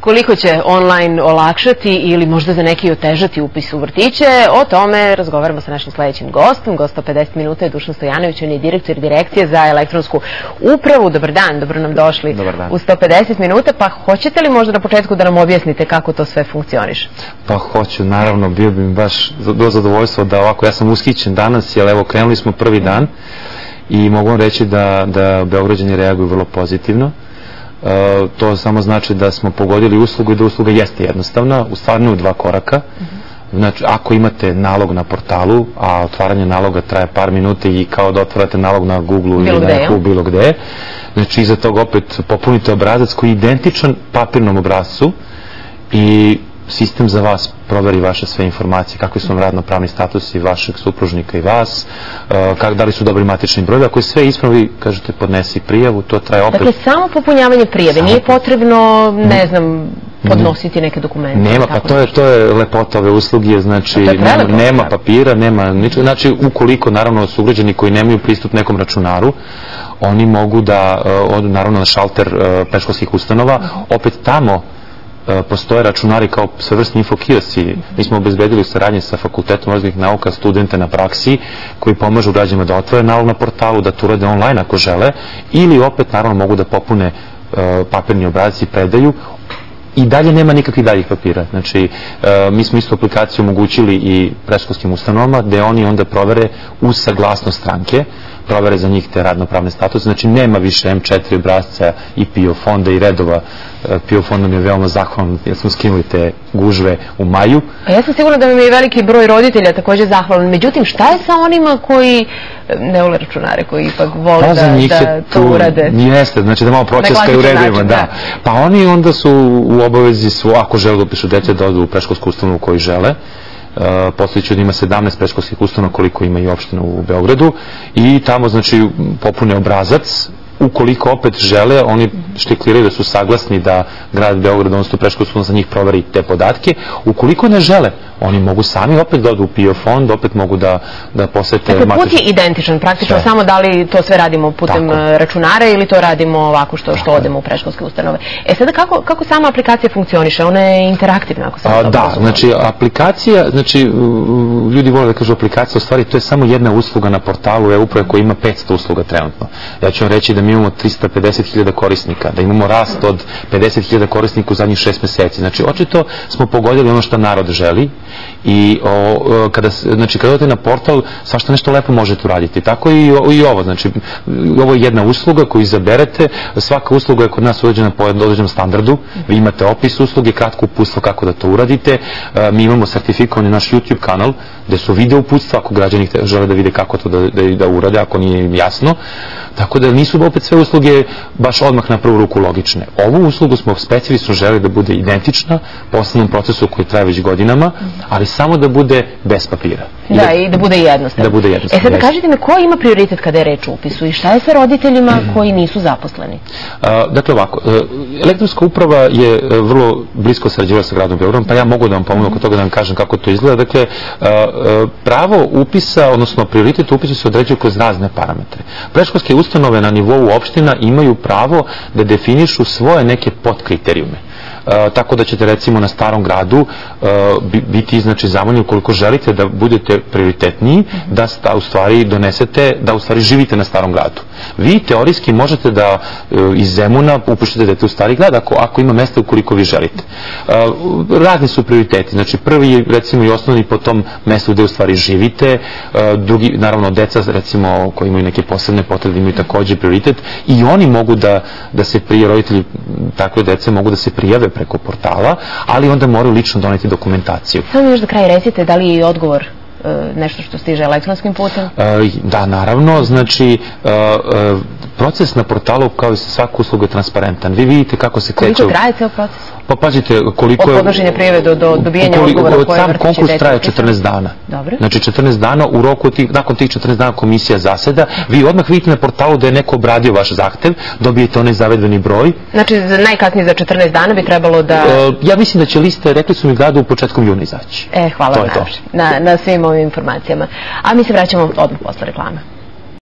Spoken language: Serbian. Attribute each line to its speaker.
Speaker 1: Koliko će online olakšati ili možda za neki otežati upis u vrtiće, o tome razgovaramo sa našim sledećim gostom. Gost 50 minuta je Dušan Stojanović, on je direktor direkcije za elektronsku upravu. Dobar dan, dobro nam došli
Speaker 2: Dobar dan.
Speaker 1: u 150 minuta. Pa hoćete li možda na početku da nam objasnite kako to sve funkcioniše?
Speaker 2: Pa hoću, naravno, bio bi mi baš za- bilo zadovoljstvo da ovako, ja sam ushićen danas, jer evo krenuli smo prvi dan i mogu vam reći da, da Beograđani reaguju vrlo pozitivno. E, to samo znači da smo pogodili uslugu i da usluga jeste jednostavna, u stvarno u dva koraka. Znači, ako imate nalog na portalu, a otvaranje naloga traje par minuta i kao da otvarate nalog na Google
Speaker 1: Bilo
Speaker 2: ili na neku bilo gde, znači iza toga opet popunite obrazac koji je identičan papirnom obrazcu i sistem za vas proveri vaše sve informacije, kakvi su vam radno-pravni statusi vašeg supružnika i vas, e, kak, da li su dobri matični brojevi, ako je sve ispravno, vi kažete podnesi prijavu, to traje opet.
Speaker 1: Dakle, samo popunjavanje prijave,
Speaker 2: Samo
Speaker 1: nije
Speaker 2: po-
Speaker 1: potrebno, ne znam, podnositi neke dokumente.
Speaker 2: Nema, pa to je, to je lepota ove usluge, znači nema, nema papira, nema ničega, znači ukoliko naravno su ugrađeni koji nemaju pristup nekom računaru, oni mogu da e, odu naravno na šalter e, predškolskih ustanova, opet tamo postoje računari kao svevrsni infokiosi. Mi smo obezbedili u saradnji sa Fakultetom raznih nauka studente na praksi koji pomažu građanima da otvore nalog na portalu, da to urade online ako žele ili opet naravno mogu da popune e, papirni obrazac i predaju i dalje nema nikakvih daljih papira. Znači, e, mi smo isto aplikaciju omogućili i predškolskim ustanovama, gde oni onda provere uz saglasnost stranke, provere za njih te radnopravne statuse. Znači, nema više M4 obrazca i PIO fonda i redova. E, PIO fond nam je veoma zahvalan jer smo skinuli te gužve u maju.
Speaker 1: A ja sam sigurna da vam je veliki broj roditelja takođe zahvalan. Međutim, šta je sa onima koji, ne vole računare, koji ipak vole
Speaker 2: Pa
Speaker 1: da, da to urade?
Speaker 2: Jeste, znači da malo pročeskaju redovima, da.
Speaker 1: da.
Speaker 2: Pa oni onda su u obavezi su, ako žele da upišu dete, da odu u predškolsku ustanovu koju žele. Postojići od ima 17 predškolskih ustanova koliko ima i opština u Beogradu i tamo znači popune obrazac ukoliko opet žele, oni štikliraju da su saglasni da grad Beograd, odnosno predškolsko za njih proveri te podatke. Ukoliko ne žele, oni mogu sami opet da odu u PIO fond, opet mogu da, da posete
Speaker 1: Dakle, put je identičan, praktično
Speaker 2: Sve.
Speaker 1: samo da li to sve radimo putem
Speaker 2: Tako.
Speaker 1: e, računara ili to radimo ovako što, što odemo u predškolske ustanove. E sada kako, kako sama aplikacija funkcioniše? Ona je interaktivna ako sam
Speaker 2: A, da, znači aplikacija, znači ljudi vole da kažu aplikacija, u stvari to je samo jedna usluga na portalu e-uprave koja ima 500 usluga trenutno. Ja ću vam reći da mi imamo 350.000 korisnika, da imamo rast od 50.000 korisnika u zadnjih šest meseci. Znači, očito smo pogodili ono što narod želi i o, kada, znači, kada odete na portal, svašta nešto lepo možete uraditi. Tako i, i ovo, znači, ovo je jedna usluga koju izaberete, svaka usluga je kod nas uređena po određenom standardu, vi imate opis usluge, kratko uputstvo kako da to uradite, E, mi imamo sertifikovani naš YouTube kanal, gde su video uputstva ako građani žele da vide kako to da, da, da urade, ako nije im jasno. Tako da nisu opet sve usluge baš odmah na prvu ruku logične. Ovu uslugu smo specifično želi da bude identična poslovnom procesu koji traje već godinama, ali samo da bude bez papira. I
Speaker 1: Da, i da bude jednostavno.
Speaker 2: Da bude jednostavno,
Speaker 1: E sada
Speaker 2: jeste.
Speaker 1: kažite mi ko ima prioritet kada je reč o upisu i šta je sa roditeljima
Speaker 2: Mhm.
Speaker 1: koji nisu zaposleni?
Speaker 2: A, dakle ovako, e, elektronska uprava je e, vrlo blisko sarađivala sa gradom Beogradom, pa ja mogu da vam pomognem oko toga da vam kažem kako to izgleda. Dakle, a, pravo upisa, odnosno prioritet upisa se određuje kroz razne parametre. Predškolske ustanove na nivou opština imaju pravo da definišu svoje neke podkriterijume. E, tako da ćete recimo na starom gradu e, bi- biti znači zamoljeni ukoliko želite da budete prioritetniji da sta, u stvari donesete da u stvari živite na starom gradu. Vi teorijski možete da e, iz Zemuna upišete dete u stari grad ako, ako ima mesta ukoliko vi želite. E, razni su prioriteti. Znači prvi je recimo i osnovni po tom mestu gde u stvari živite, e, drugi naravno deca recimo koji imaju neke posebne potrebe imaju takođe prioritet i oni mogu da, da se prije roditelji takve dece mogu da se prijave preko portala, ali onda moraju lično doneti dokumentaciju.
Speaker 1: Samo još za kraj recite da li je odgovor nešto što stiže elektronskim putem?
Speaker 2: E, Da, naravno, znači e, e, proces na portalu kao i sa svaku uslugu je transparentan. Vi vidite kako se kreće...
Speaker 1: Koliko traje ceo proces?
Speaker 2: Pa pazite, koliko
Speaker 1: Od
Speaker 2: je...
Speaker 1: podnošenja prijave do- do dobijanja
Speaker 2: koliko-
Speaker 1: odgovora koje
Speaker 2: Sam konkurs traje
Speaker 1: upisano?
Speaker 2: 14 dana.
Speaker 1: Dobro.
Speaker 2: Znači 14 dana, u roku tih, nakon tih 14 dana komisija zaseda, vi odmah vidite na portalu da je neko obradio vaš zahtev, dobijete onaj zavedbeni broj.
Speaker 1: Znači, najkasnije za 14 dana bi trebalo da...
Speaker 2: E, ja mislim da će liste, rekli su mi gradu, u početkom juna izaći.
Speaker 1: E, hvala vam na, na svim ovim informacijama. A mi se vraćamo odmah posle reklame.